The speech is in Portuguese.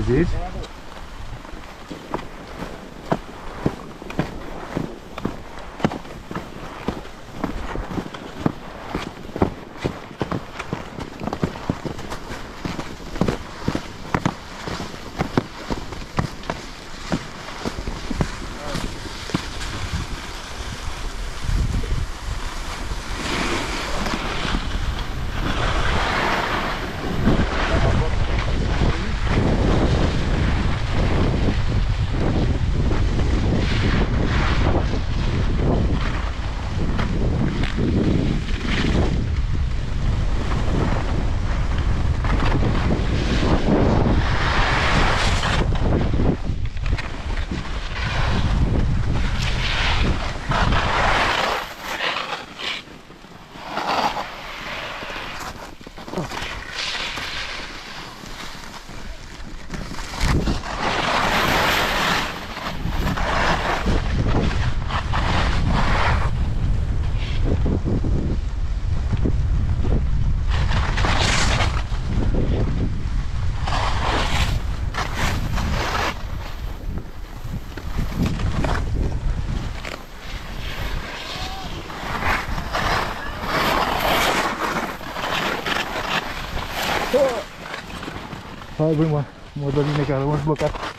is it? Existe? Vai, vou embora. Vou ali naquela, vamos blocar.